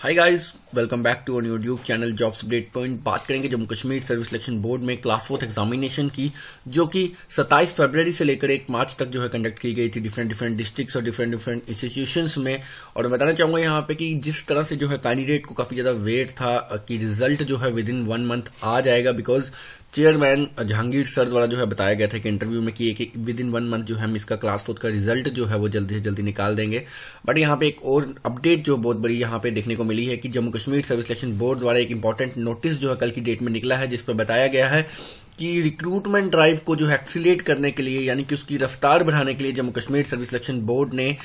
Hi guys welcome back to our YouTube channel jobs update point बात करेंगे Jammu Kashmir service selection board में class fourth examination की, जो कि 27 फरवरी से लेकर एक मार्च तक जो है कंडक्ट की गई थी डिफरेंट डिफरेंट डिस्ट्रिक्ट्स और डिफरेंट डिफरेंट इंस्टीट्यूशंस में। और मैं बताना चाहूँगा यहाँ पे कि जिस तरह से जो है कैंडिडेट को काफ़ी ज़्यादा वेट था कि रिज़ल्ट जो है विद इन वन मंथ आ जाएगा बिकॉज़ चेयरमैन जहांगीर सर द्वारा जो है बताया गया था कि इंटरव्यू में कि एक विद इन वन मंथ जो है हम इसका क्लास फोर्थ का रिज़ल्ट जो है वो जल्दी से जल्दी निकाल देंगे। बट यहाँ पे एक और अपडेट जो बहुत बड़ी यहाँ पे देखने को मिली है कि Jammu Kashmir service selection board द्वारा एक इंपॉर्टेंट नोटिस जो है कल की डेट में निकला है जिस पर बताया गया है कि रिक्रूटमेंट ड्राइव को जो है करने के लिए यानी कि उसकी रफ्तार बढ़ाने के लिए Jammu Kashmir service selection board ने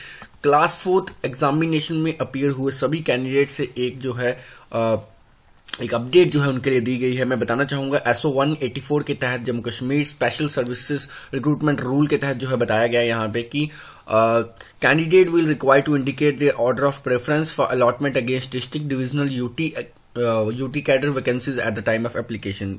क्लास फोर्थ एग्जामिनेशन में अपियर हुए सभी कैंडिडेट से एक जो है आ, एक अपडेट जो है उनके लिए दी गई है। मैं बताना चाहूँगा एसओ 184 के तहत Jammu Kashmir special services recruitment rule के तहत जो है बताया गया यहाँ पे कि candidate will require to indicate the order of preference for allotment against district divisional UT UT cadre vacancies at the time of application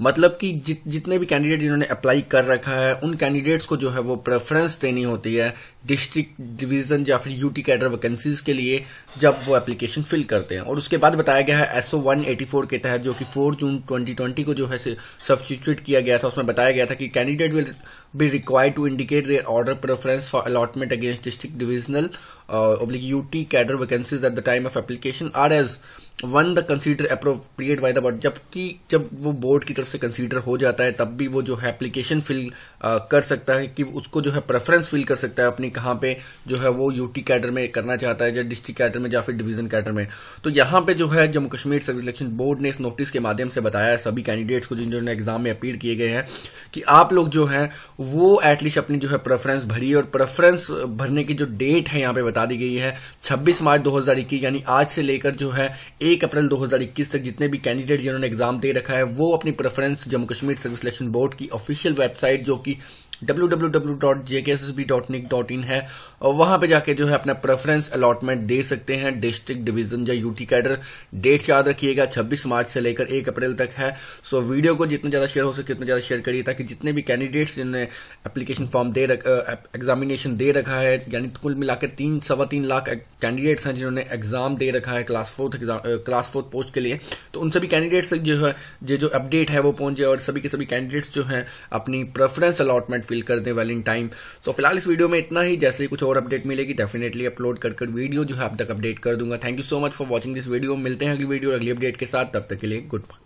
मतलब कि जित, जितने भी कैंडिडेट जिन्होंने अप्लाई कर रखा है उन कैंडिडेट्स को जो है वो प्रेफरेंस देनी होती है डिस्ट्रिक्ट डिवीज़न या फिर यूटी कैडर वैकेंसीज के लिए जब वो एप्लीकेशन फिल करते हैं। और उसके बाद बताया गया है एसओ 184 के तहत जो कि 4 जून 2020 को जो है सब्सिट्यूट किया गया था। उसमें बताया गया था कि candidate will be required to indicate their order preference for allotment against district divisional oblique UT cadre vacancies at the time of application are as one the consider appropriate by the board जबकि जब वो board की तरफ़ से consider हो जाता है, तब भी वो जो है एप्लीकेशन फिल कर सकता है कि उसको जो है प्रेफरेंस फिल कर सकता है अपनी कहाँ पे जो है वो यूटी कैडर में करना चाहता है, या डिस्ट्रिक्ट कैडर में, या फिर डिवीज़न कैडर में। तो यहाँ पे जो है Jammu Kashmir service selection board ने इस नोटिस के माध्यम से बताया है, सभी कैंडिडेट्स को जिन जिन्होंने एग्ज़ाम में अपील किए गए हैं, कि आप लोग जो है वो एटलीस्ट अपनी जो है प्रेफरेंस भरी और प्रेफरेंस भरने की जो डेट है यहाँ पे बता दी गई है, छब्बीस मार्च 2021 यानी आज से लेकर जो है 1 अप्रैल 2021 तक जितने भी कैंडिडेट जिन्होंने एग्ज़ाम दे रखा है, वो अपनी preference Jammu Kashmir service selection board की ऑफिशियल वेबसाइट जो कि www.jksb.nic.in है। और वहाँ पे जाके जो है अपना प्रेफरेंस अलॉटमेंट दे सकते हैं। डिस्ट्रिक्ट डिवीज़न या यूटी कैडर डेट याद रखिएगा 26 मार्च से लेकर 1 अप्रैल तक है। सो वीडियो को जितना ज़्यादा शेयर हो सके, उतना ज़्यादा शेयर करिए, ताकि जितने भी कैंडिडेट्स जिन्होंने एप्लीकेशन फॉर्म दे एग्जामिनेशन दे रखा है, यानी कुल मिलाकर तीन, सवा तीन लाख कैंडिडेट्स हैं जिन्होंने एग्ज़ाम दे रखा है class fourth class fourth post के लिए। तो उन सभी कैंडिडेट्स तक जो है, जो अपडेट है, वो पहुँचे, और सभी के सभी कैंडिडेट्स जो है, अपनी प्रेफरेंस अलॉटमेंट फिल करते दें वेल इन टाइम सो फ़िलहाल इस वीडियो में इतना ही। जैसे ही कुछ और अपडेट मिलेगी डेफिनेटली अपलोड कर कर वीडियो जो है अब तक अपडेट कर दूँगा। Thank you so much for watching this video मिलते हैं अगली वीडियो अगली अपडेट के साथ। तब तक के लिए गुड बाय